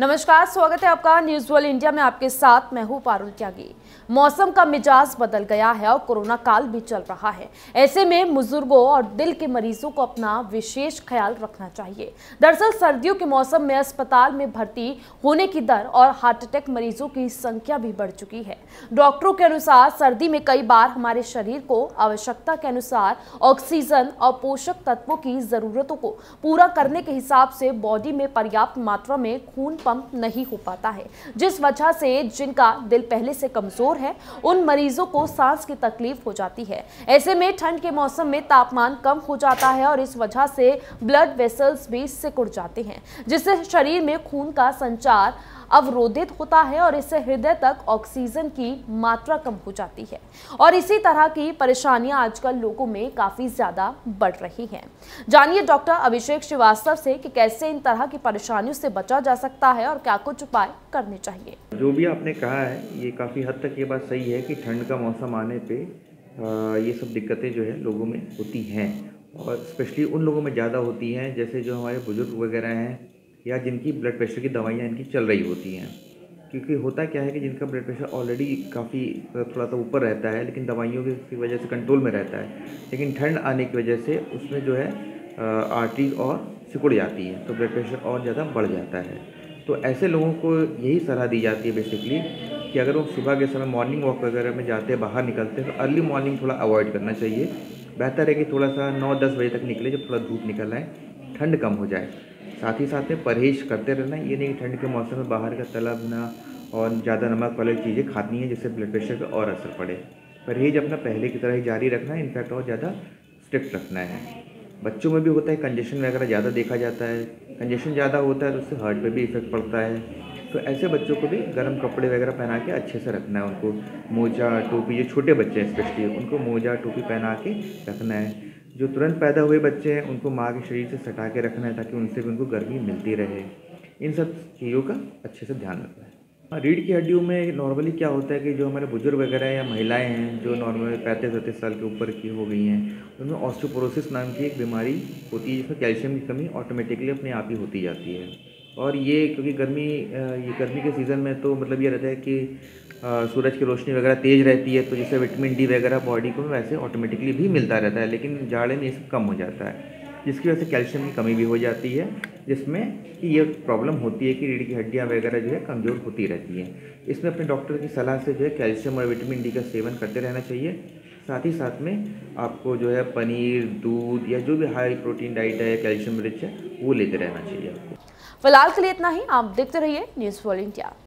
नमस्कार, स्वागत है आपका न्यूज़ वर्ल्ड इंडिया में आपके साथ। मैं हूँ पारुल त्यागी। मौसम का मिजाज बदल गया है और कोरोना काल भी चल रहा है। ऐसे में बुज़ुर्गों और दिल के मरीजों को अपना विशेष ख्याल रखना चाहिए। दरअसल, सर्दियों के मौसम में अस्पताल में भर्ती होने की दर और हार्ट अटैक मरीजों की संख्या भी बढ़ चुकी है। डॉक्टरों के अनुसार, सर्दी में कई बार हमारे शरीर को आवश्यकता के अनुसार ऑक्सीजन और पोषक तत्वों की जरूरतों को पूरा करने के हिसाब से बॉडी में पर्याप्त मात्रा में खून पंप नहीं हो पाता है, जिस वजह से जिनका दिल पहले से कमज़ोर है, उन मरीजों को सांस की तकलीफ़ हो जाती है। ऐसे में ठंड के मौसम में तापमान कम हो जाता है और इस वजह से ब्लड वेसल्स भी सिकुड़ जाते हैं, जिससे शरीर में खून का संचार अवरोधित होता है और इससे हृदय तक ऑक्सीजन की मात्रा कम हो जाती है। और इसी तरह की परेशानियाँ आजकल लोगों में काफ़ी ज़्यादा बढ़ रही हैं। जानिए डॉक्टर अभिषेक श्रीवास्तव से कि कैसे इन तरह की परेशानियों से बचा जा सकता है और क्या कुछ उपाय करने चाहिए। जो भी आपने कहा है, ये काफ़ी हद तक ये बात सही है कि ठंड का मौसम आने पर ये सब दिक्कतें जो है लोगों में होती हैं। और स्पेशली उन लोगों में ज़्यादा होती हैं, जैसे जो हमारे बुज़ुर्ग वगैरह हैं या जिनकी ब्लड प्रेशर की दवाइयाँ इनकी चल रही होती हैं। क्योंकि होता क्या है कि जिनका ब्लड प्रेशर ऑलरेडी काफ़ी थोड़ा सा ऊपर रहता है, लेकिन दवाइयों की वजह से कंट्रोल में रहता है। लेकिन ठंड आने की वजह से उसमें जो है आर्टरीज और सिकुड़ जाती है तो ब्लड प्रेशर और ज़्यादा बढ़ जाता है। तो ऐसे लोगों को यही सलाह दी जाती है बेसिकली कि अगर वो सुबह के समय मॉर्निंग वॉक वगैरह में जाते हैं, बाहर निकलते हैं तो अर्ली मॉर्निंग थोड़ा अवॉइड करना चाहिए। बेहतर है कि थोड़ा सा नौ दस बजे तक निकले जब थोड़ा धूप निकल आए, ठंड कम हो जाए। साथ ही साथ में परहेज करते रहना, ये नहीं ठंड के मौसम में बाहर का तला भुना और ज़्यादा नमक वाली चीज़ें खानी है जिससे ब्लड प्रेशर का और असर पड़े। परहेज अपना पहले की तरह ही जारी रखना है इनफैक्ट और ज़्यादा स्ट्रिक्ट रखना है। बच्चों में भी होता है कंजेशन वगैरह ज़्यादा देखा जाता है। कंजेशन ज़्यादा होता है तो उससे हार्ट पे भी इफ़ेक्ट पड़ता है। तो ऐसे बच्चों को भी गर्म कपड़े वगैरह पहना के अच्छे से रखना है उनको। मोजा, टोपी जो छोटे बच्चे हैं स्पेशली उनको मोजा, टोपी पहना के रखना है। जो तुरंत पैदा हुए बच्चे हैं, उनको माँ के शरीर से सटा के रखना है ताकि उनसे भी उनको गर्मी मिलती रहे। इन सब चीज़ों का अच्छे से ध्यान रखना है। रीढ़ की हड्डियों में नॉर्मली क्या होता है कि जो हमारे बुज़ुर्ग वगैरह या महिलाएँ हैं, जो नॉर्मली पैंतीस सैंतीस साल के ऊपर की हो गई हैं, उनमें ऑस्टोपोरोसिस नाम की एक बीमारी होती है, जिसमें कैल्शियम की कमी ऑटोमेटिकली अपने आप ही होती जाती है। और ये क्योंकि गर्मी ये गर्मी के सीज़न में तो मतलब ये रहता है कि सूरज की रोशनी वगैरह तेज़ रहती है तो जैसे विटामिन डी वगैरह बॉडी को वैसे ऑटोमेटिकली भी मिलता रहता है, लेकिन जाड़े में ये सब कम हो जाता है, जिसकी वजह से कैल्शियम की कमी भी हो जाती है, जिसमें कि ये प्रॉब्लम होती है कि रीढ़ की हड्डियाँ वगैरह जो है कमज़ोर होती रहती हैं। इसमें अपने डॉक्टर की सलाह से जो है कैल्शियम और विटामिन डी का सेवन करते रहना चाहिए, साथ ही साथ में आपको जो है पनीर, दूध या जो भी हाई प्रोटीन डाइट है कैल्शियम रिच है वो लेते रहना चाहिए आपको। फ़िलहाल के लिए इतना ही, आप देखते रहिए न्यूज़ फॉर इंडिया।